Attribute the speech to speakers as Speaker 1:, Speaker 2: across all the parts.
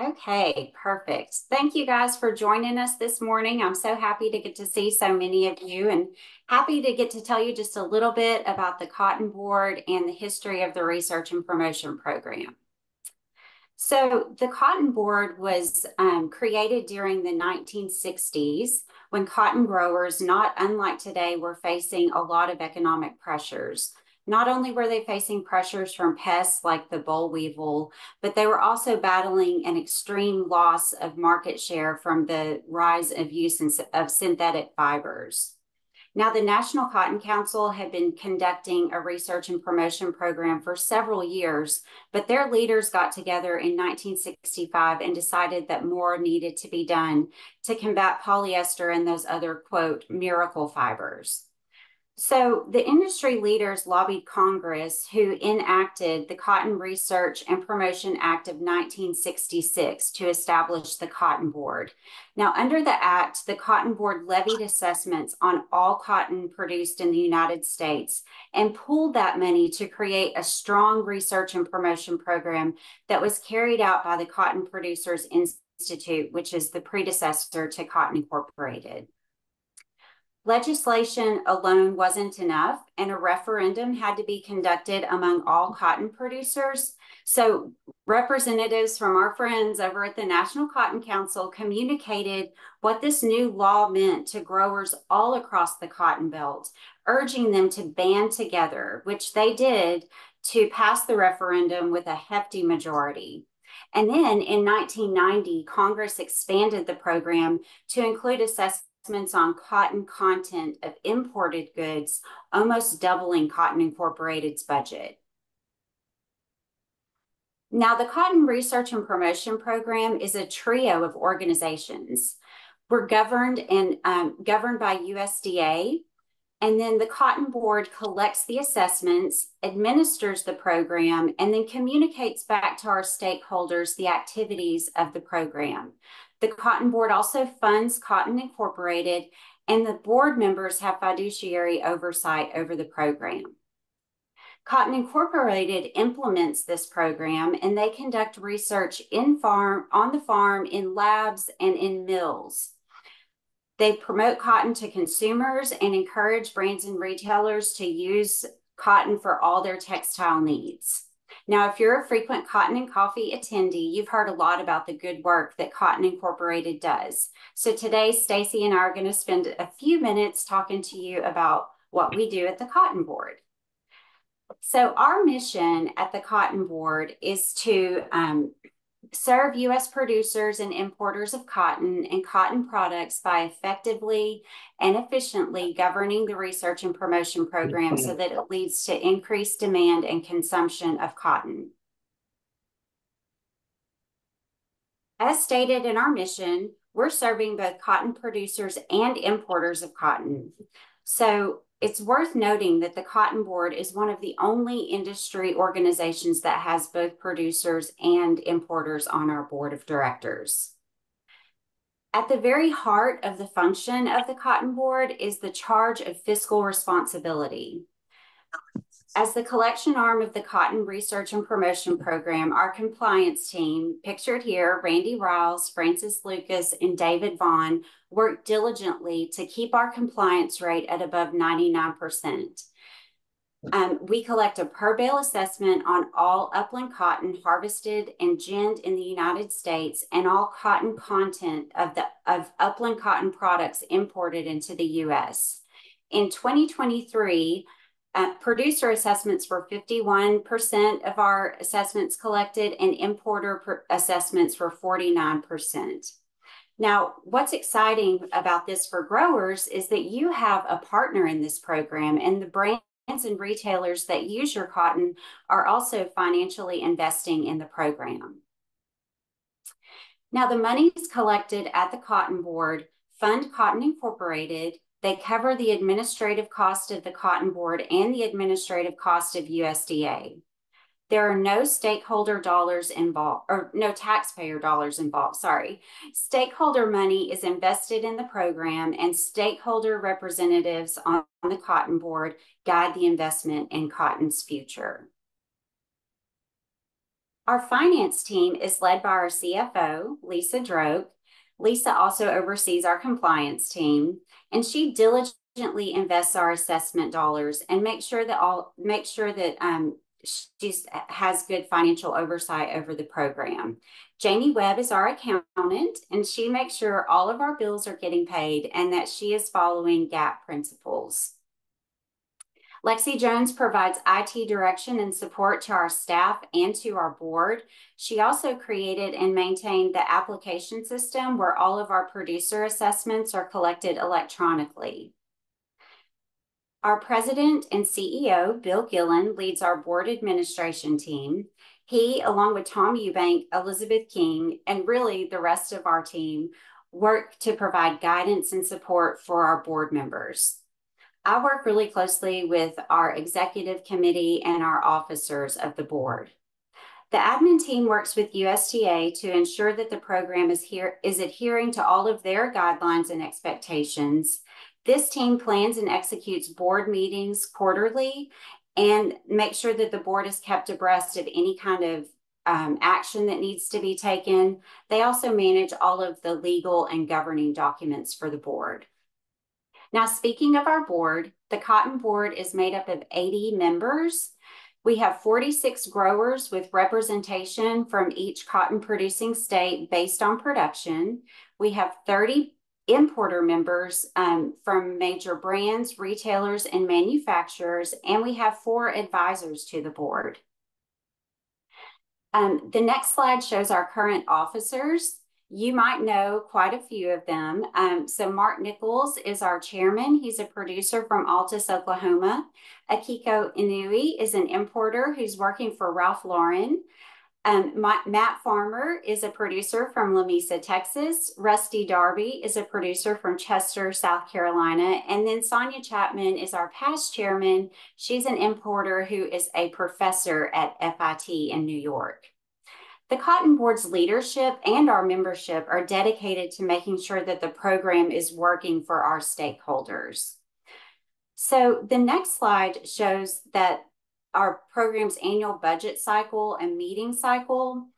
Speaker 1: Okay, perfect. Thank you guys for joining us this morning. I'm so happy to get to see so many of you and happy to get to tell you just a little bit about the Cotton Board and the history of the Research and Promotion Program. So the Cotton Board was um, created during the 1960s when cotton growers, not unlike today, were facing a lot of economic pressures. Not only were they facing pressures from pests like the boll weevil, but they were also battling an extreme loss of market share from the rise of use of synthetic fibers. Now, the National Cotton Council had been conducting a research and promotion program for several years, but their leaders got together in 1965 and decided that more needed to be done to combat polyester and those other, quote, miracle fibers. So the industry leaders lobbied Congress, who enacted the Cotton Research and Promotion Act of 1966 to establish the Cotton Board. Now, under the act, the Cotton Board levied assessments on all cotton produced in the United States and pooled that money to create a strong research and promotion program that was carried out by the Cotton Producers Institute, which is the predecessor to Cotton Incorporated. Legislation alone wasn't enough, and a referendum had to be conducted among all cotton producers. So, representatives from our friends over at the National Cotton Council communicated what this new law meant to growers all across the cotton belt, urging them to band together, which they did to pass the referendum with a hefty majority. And then in 1990, Congress expanded the program to include assessments on cotton content of imported goods, almost doubling Cotton Incorporated's budget. Now, the Cotton Research and Promotion Program is a trio of organizations. We're governed and um, governed by USDA, and then the Cotton Board collects the assessments, administers the program, and then communicates back to our stakeholders the activities of the program. The Cotton Board also funds Cotton Incorporated, and the board members have fiduciary oversight over the program. Cotton Incorporated implements this program and they conduct research in farm, on the farm, in labs, and in mills. They promote cotton to consumers and encourage brands and retailers to use cotton for all their textile needs. Now, if you're a frequent Cotton and Coffee attendee, you've heard a lot about the good work that Cotton Incorporated does. So today, Stacey and I are going to spend a few minutes talking to you about what we do at the Cotton Board. So our mission at the Cotton Board is to um, serve U.S. producers and importers of cotton and cotton products by effectively and efficiently governing the research and promotion program so that it leads to increased demand and consumption of cotton. As stated in our mission, we're serving both cotton producers and importers of cotton. So it's worth noting that the Cotton Board is one of the only industry organizations that has both producers and importers on our board of directors. At the very heart of the function of the Cotton Board is the charge of fiscal responsibility. As the collection arm of the Cotton Research and Promotion Program, our compliance team, pictured here, Randy Riles, Francis Lucas, and David Vaughn, work diligently to keep our compliance rate at above 99%. Um, we collect a per bale assessment on all upland cotton harvested and ginned in the United States and all cotton content of the of upland cotton products imported into the U.S. In 2023, uh, producer assessments were 51% of our assessments collected, and importer assessments were 49%. Now, what's exciting about this for growers is that you have a partner in this program, and the brands and retailers that use your cotton are also financially investing in the program. Now, the monies collected at the Cotton Board fund Cotton Incorporated they cover the administrative cost of the Cotton Board and the administrative cost of USDA. There are no stakeholder dollars involved, or no taxpayer dollars involved, sorry. Stakeholder money is invested in the program, and stakeholder representatives on the Cotton Board guide the investment in cotton's future. Our finance team is led by our CFO, Lisa Droke. Lisa also oversees our compliance team, and she diligently invests our assessment dollars and make sure that all make sure that um, she uh, has good financial oversight over the program. Jamie Webb is our accountant, and she makes sure all of our bills are getting paid and that she is following GAAP principles. Lexi Jones provides IT direction and support to our staff and to our board. She also created and maintained the application system where all of our producer assessments are collected electronically. Our president and CEO, Bill Gillon, leads our board administration team. He, along with Tom Eubank, Elizabeth King, and really the rest of our team, work to provide guidance and support for our board members. I work really closely with our executive committee and our officers of the board. The admin team works with USDA to ensure that the program is, here, is adhering to all of their guidelines and expectations. This team plans and executes board meetings quarterly and make sure that the board is kept abreast of any kind of um, action that needs to be taken. They also manage all of the legal and governing documents for the board. Now, speaking of our board, the Cotton Board is made up of 80 members. We have 46 growers with representation from each cotton producing state based on production. We have 30 importer members um, from major brands, retailers, and manufacturers, and we have four advisors to the board. Um, the next slide shows our current officers. You might know quite a few of them. Um, so Mark Nichols is our chairman. He's a producer from Altus, Oklahoma. Akiko Inui is an importer who's working for Ralph Lauren. Um, my, Matt Farmer is a producer from Lamesa, Texas. Rusty Darby is a producer from Chester, South Carolina. And then Sonia Chapman is our past chairman. She's an importer who is a professor at FIT in New York. The Cotton Board's leadership and our membership are dedicated to making sure that the program is working for our stakeholders. So the next slide shows that our program's annual budget cycle and meeting cycle.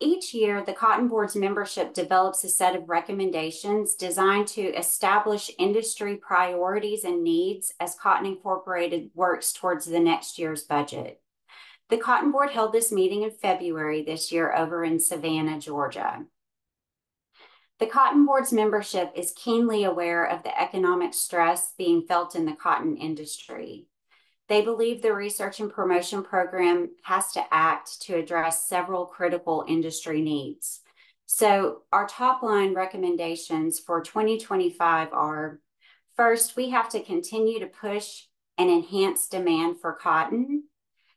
Speaker 1: Each year, the Cotton Board's membership develops a set of recommendations designed to establish industry priorities and needs as Cotton Incorporated works towards the next year's budget. The Cotton Board held this meeting in February this year over in Savannah, Georgia. The Cotton Board's membership is keenly aware of the economic stress being felt in the cotton industry. They believe the research and promotion program has to act to address several critical industry needs. So, our top line recommendations for 2025 are first, we have to continue to push and enhance demand for cotton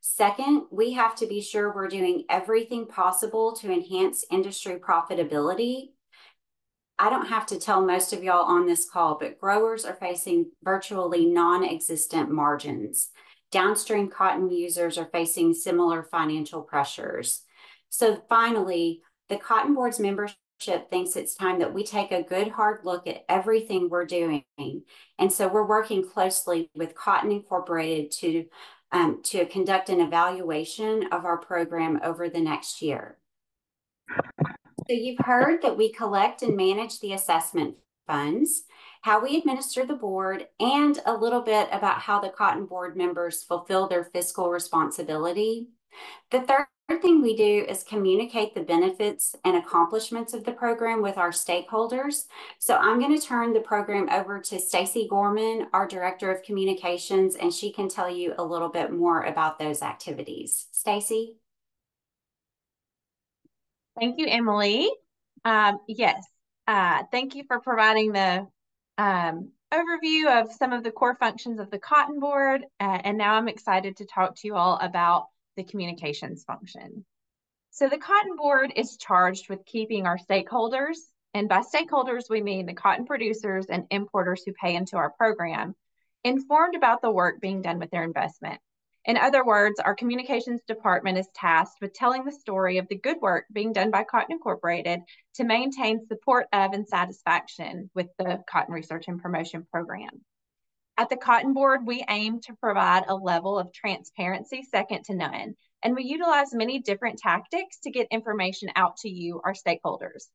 Speaker 1: Second, we have to be sure we're doing everything possible to enhance industry profitability. I don't have to tell most of y'all on this call, but growers are facing virtually non existent margins. Downstream cotton users are facing similar financial pressures. So, finally, the Cotton Board's membership thinks it's time that we take a good hard look at everything we're doing. And so we're working closely with Cotton Incorporated to um, to conduct an evaluation of our program over the next year. So you've heard that we collect and manage the assessment funds, how we administer the board, and a little bit about how the Cotton Board members fulfill their fiscal responsibility. The third thing we do is communicate the benefits and accomplishments of the program with our stakeholders. So I'm going to turn the program over to Stacey Gorman, our Director of Communications, and she can tell you a little bit more about those activities. Stacey?
Speaker 2: Thank you, Emily. Um, yes, uh, thank you for providing the um, overview of some of the core functions of the Cotton Board. Uh, and now I'm excited to talk to you all about the communications function. So the Cotton Board is charged with keeping our stakeholders, and by stakeholders, we mean the cotton producers and importers who pay into our program, informed about the work being done with their investment. In other words, our communications department is tasked with telling the story of the good work being done by Cotton Incorporated to maintain support of and satisfaction with the Cotton Research and Promotion Program. At the Cotton Board, we aim to provide a level of transparency second to none. and we utilize many different tactics to get information out to you, our stakeholders.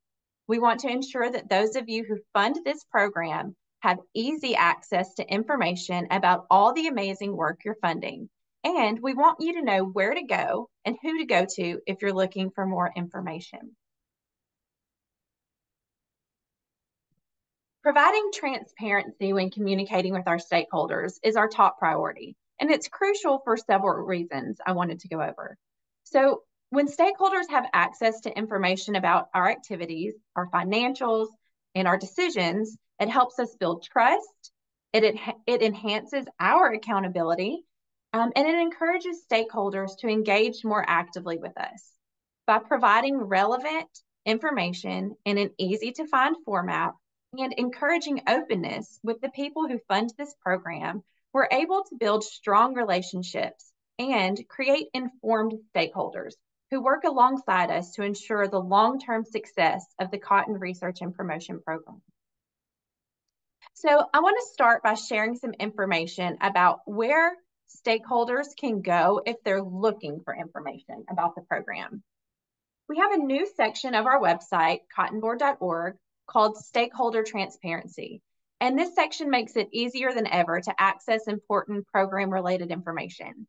Speaker 2: We want to ensure that those of you who fund this program have easy access to information about all the amazing work you're funding. And we want you to know where to go and who to go to if you're looking for more information. Providing transparency when communicating with our stakeholders is our top priority, and it's crucial for several reasons I wanted to go over. So, when stakeholders have access to information about our activities, our financials, and our decisions, it helps us build trust, it, it, it enhances our accountability, um, and it encourages stakeholders to engage more actively with us. By providing relevant information in an easy to find format, and encouraging openness with the people who fund this program, we're able to build strong relationships and create informed stakeholders who work alongside us to ensure the long-term success of the Cotton Research and Promotion Program. So I want to start by sharing some information about where stakeholders can go if they're looking for information about the program. We have a new section of our website, cottonboard.org, called Stakeholder Transparency. And this section makes it easier than ever to access important program related information.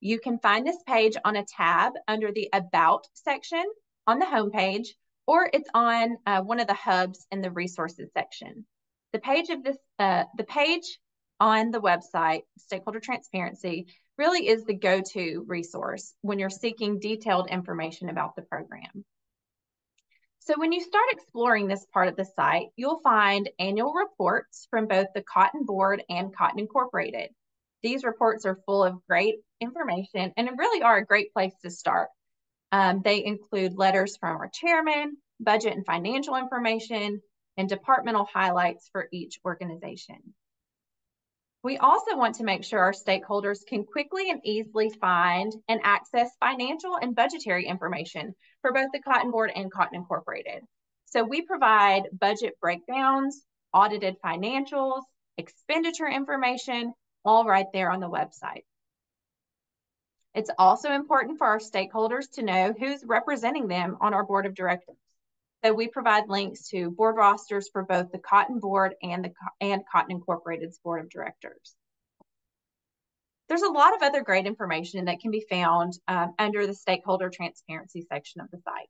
Speaker 2: You can find this page on a tab under the About section on the homepage, or it's on uh, one of the hubs in the Resources section. The page of this, uh, the page on the website, Stakeholder Transparency, really is the go-to resource when you're seeking detailed information about the program. So when you start exploring this part of the site, you'll find annual reports from both the Cotton Board and Cotton Incorporated. These reports are full of great information and really are a great place to start. Um, they include letters from our chairman, budget and financial information, and departmental highlights for each organization. We also want to make sure our stakeholders can quickly and easily find and access financial and budgetary information for both the Cotton Board and Cotton Incorporated. So we provide budget breakdowns, audited financials, expenditure information, all right there on the website. It's also important for our stakeholders to know who's representing them on our board of directors. So we provide links to board rosters for both the Cotton Board and the and Cotton Incorporated's board of directors. There's a lot of other great information that can be found um, under the stakeholder transparency section of the site,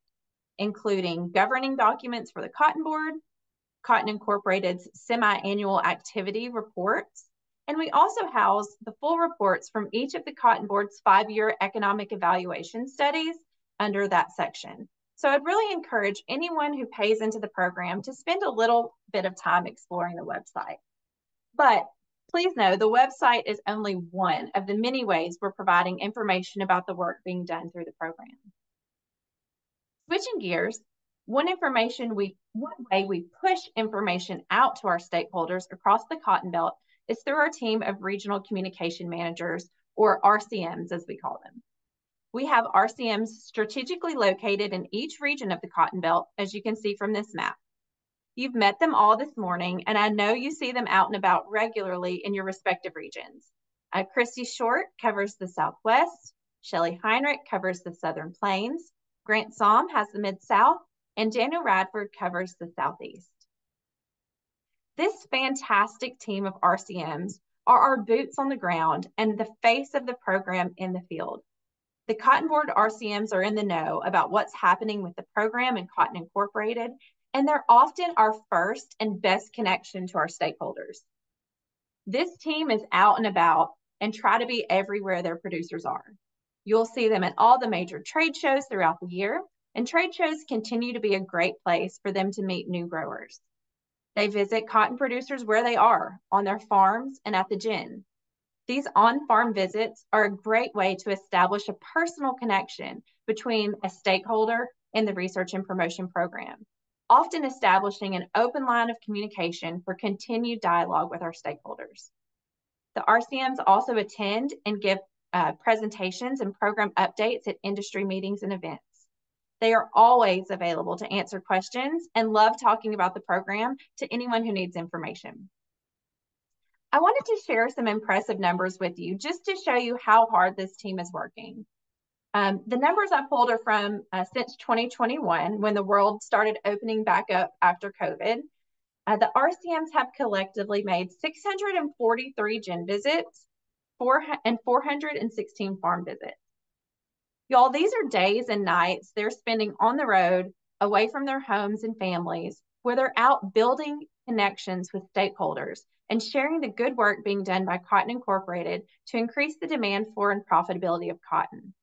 Speaker 2: including governing documents for the Cotton Board, Cotton Incorporated's semi-annual activity reports, and we also house the full reports from each of the Cotton Board's five-year economic evaluation studies under that section. So I'd really encourage anyone who pays into the program to spend a little bit of time exploring the website. But please know the website is only one of the many ways we're providing information about the work being done through the program. Switching gears, one information we one way we push information out to our stakeholders across the Cotton Belt is through our team of regional communication managers or RCMs as we call them. We have RCMs strategically located in each region of the Cotton Belt, as you can see from this map. You've met them all this morning, and I know you see them out and about regularly in your respective regions. Uh, Christy Short covers the Southwest, Shelly Heinrich covers the Southern Plains, Grant Somm has the Mid-South, and Daniel Radford covers the Southeast. This fantastic team of RCMs are our boots on the ground and the face of the program in the field. The Cotton Board RCMs are in the know about what's happening with the program and Cotton Incorporated, and they're often our first and best connection to our stakeholders. This team is out and about and try to be everywhere their producers are. You'll see them at all the major trade shows throughout the year, and trade shows continue to be a great place for them to meet new growers. They visit cotton producers where they are, on their farms and at the gin. These on-farm visits are a great way to establish a personal connection between a stakeholder and the research and promotion program, often establishing an open line of communication for continued dialogue with our stakeholders. The RCMs also attend and give uh, presentations and program updates at industry meetings and events. They are always available to answer questions and love talking about the program to anyone who needs information. I wanted to share some impressive numbers with you just to show you how hard this team is working. Um, the numbers I pulled are from uh, since 2021, when the world started opening back up after COVID. Uh, the RCMs have collectively made 643 gin visits four, and 416 farm visits. Y'all, these are days and nights they're spending on the road, away from their homes and families, where they're out building connections with stakeholders and sharing the good work being done by Cotton Incorporated to increase the demand for and profitability of cotton.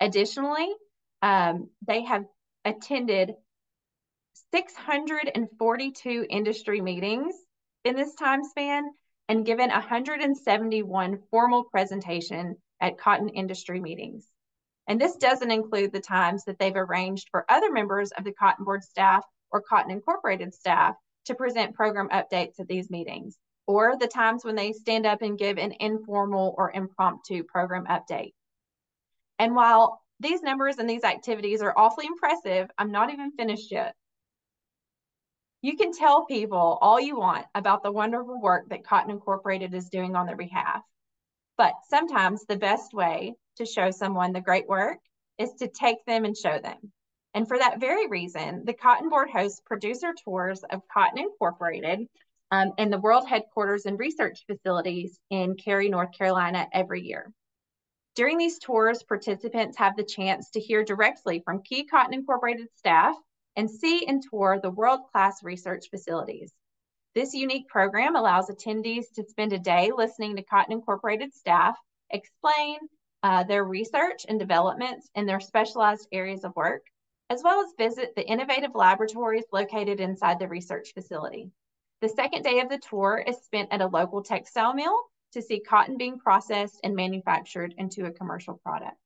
Speaker 2: Additionally, um, they have attended 642 industry meetings in this time span and given 171 formal presentation at cotton industry meetings. And this doesn't include the times that they've arranged for other members of the Cotton Board staff or Cotton Incorporated staff to present program updates at these meetings, or the times when they stand up and give an informal or impromptu program update. And while these numbers and these activities are awfully impressive, I'm not even finished yet. You can tell people all you want about the wonderful work that Cotton Incorporated is doing on their behalf. But sometimes the best way to show someone the great work is to take them and show them. And for that very reason, the Cotton Board hosts producer tours of Cotton Incorporated um, and the world headquarters and research facilities in Cary, North Carolina every year. During these tours, participants have the chance to hear directly from key Cotton Incorporated staff and see and tour the world-class research facilities. This unique program allows attendees to spend a day listening to Cotton Incorporated staff explain uh, their research and developments in their specialized areas of work, as well as visit the innovative laboratories located inside the research facility. The second day of the tour is spent at a local textile mill to see cotton being processed and manufactured into a commercial product.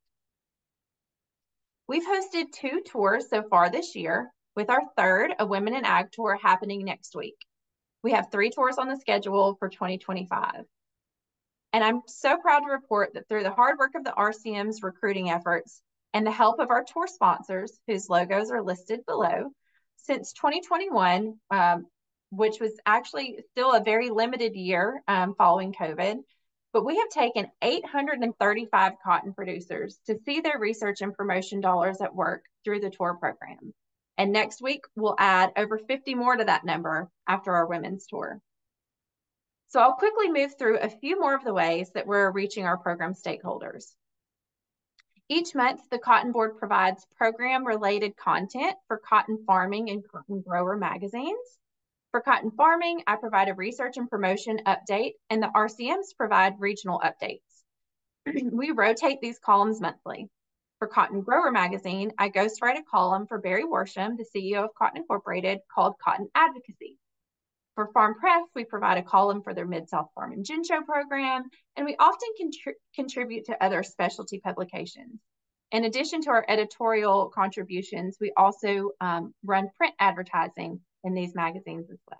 Speaker 2: We've hosted two tours so far this year, with our third, a Women in Ag tour, happening next week. We have three tours on the schedule for 2025. And I'm so proud to report that through the hard work of the RCM's recruiting efforts and the help of our tour sponsors, whose logos are listed below, since 2021, um, which was actually still a very limited year um, following COVID. But we have taken 835 cotton producers to see their research and promotion dollars at work through the tour program. And next week, we'll add over 50 more to that number after our women's tour. So I'll quickly move through a few more of the ways that we're reaching our program stakeholders. Each month, the Cotton Board provides program related content for cotton farming and cotton grower magazines. For cotton farming, I provide a research and promotion update, and the RCMs provide regional updates. we rotate these columns monthly. For Cotton Grower Magazine, I ghostwrite a column for Berrye Worsham, the CEO of Cotton Incorporated, called Cotton Advocacy. For Farm Press, we provide a column for their Mid-South Farm and Gin Show program, and we often contri contribute to other specialty publications. In addition to our editorial contributions, we also um, run print advertising in these magazines as well.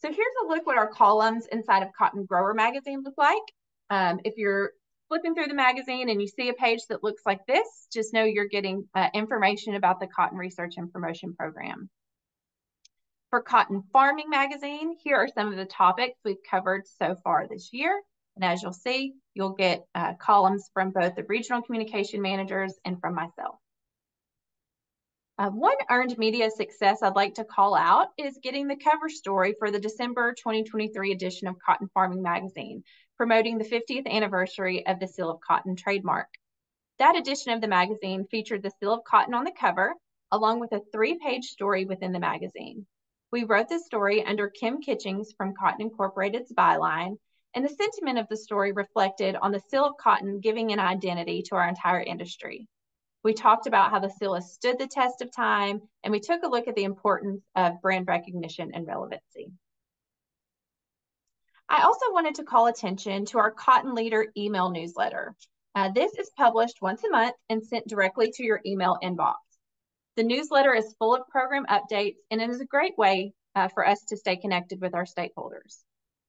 Speaker 2: So here's a look what our columns inside of Cotton Grower magazine look like. Um, if you're flipping through the magazine and you see a page that looks like this, just know you're getting uh, information about the Cotton Research and Promotion Program. For Cotton Farming Magazine, here are some of the topics we've covered so far this year. And as you'll see, you'll get uh, columns from both the regional communication managers and from myself. Uh, one earned media success I'd like to call out is getting the cover story for the December 2023 edition of Cotton Farming Magazine, promoting the 50th anniversary of the Seal of Cotton trademark. That edition of the magazine featured the Seal of Cotton on the cover, along with a three page story within the magazine. We wrote this story under Kim Kitchings from Cotton Incorporated's byline, and the sentiment of the story reflected on the Seal of Cotton giving an identity to our entire industry. We talked about how the seal has stood the test of time, and we took a look at the importance of brand recognition and relevancy. I also wanted to call attention to our Cotton Leader email newsletter. Uh, this is published once a month and sent directly to your email inbox. The newsletter is full of program updates and it is a great way uh, for us to stay connected with our stakeholders.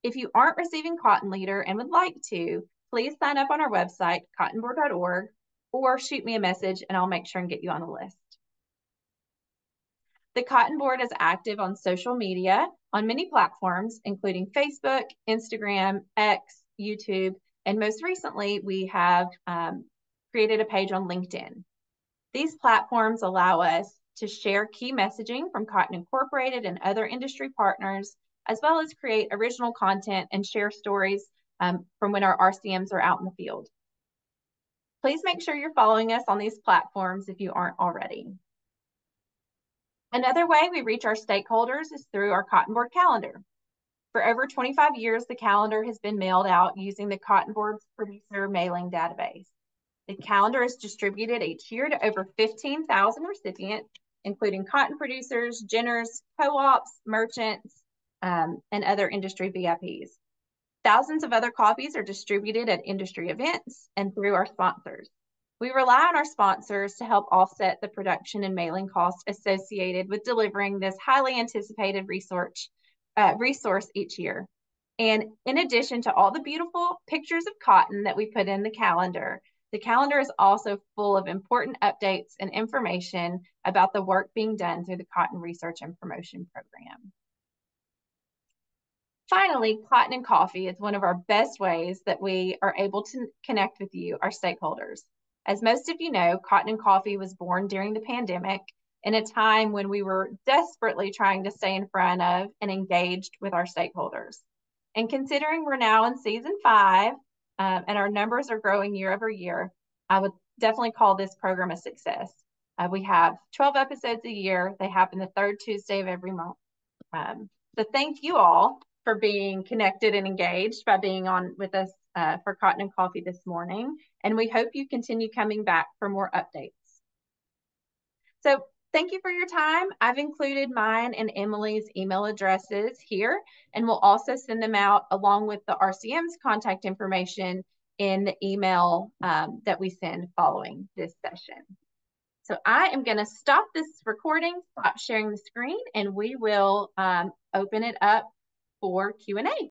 Speaker 2: If you aren't receiving Cotton Leader and would like to, please sign up on our website, cottonboard.org, or shoot me a message and I'll make sure and get you on the list. The Cotton Board is active on social media on many platforms, including Facebook, Instagram, X, YouTube, and most recently we have um, created a page on LinkedIn. These platforms allow us to share key messaging from Cotton Incorporated and other industry partners, as well as create original content and share stories um, from when our RCMs are out in the field. Please make sure you're following us on these platforms if you aren't already. Another way we reach our stakeholders is through our Cotton Board calendar. For over 25 years, the calendar has been mailed out using the Cotton Board's producer mailing database. The calendar is distributed each year to over 15,000 recipients, including cotton producers, ginners, co-ops, merchants, um, and other industry VIPs. Thousands of other copies are distributed at industry events and through our sponsors. We rely on our sponsors to help offset the production and mailing costs associated with delivering this highly anticipated research, uh, resource each year. And in addition to all the beautiful pictures of cotton that we put in the calendar, the calendar is also full of important updates and information about the work being done through the Cotton Research and Promotion Program. Finally, Cotton and Coffee is one of our best ways that we are able to connect with you, our stakeholders. As most of you know, Cotton and Coffee was born during the pandemic in a time when we were desperately trying to stay in front of and engaged with our stakeholders. And considering we're now in season five um, and our numbers are growing year over year, I would definitely call this program a success. Uh, we have 12 episodes a year. They happen the third Tuesday of every month. Um, so thank you all for being connected and engaged by being on with us uh, for Cotton and Coffee this morning. And we hope you continue coming back for more updates. So thank you for your time. I've included mine and Emily's email addresses here, and we'll also send them out along with the RCM's contact information in the email um, that we send following this session. So I am going to stop this recording, stop sharing the screen, and we will um, open it up for Q&A.